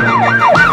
Oh, my God.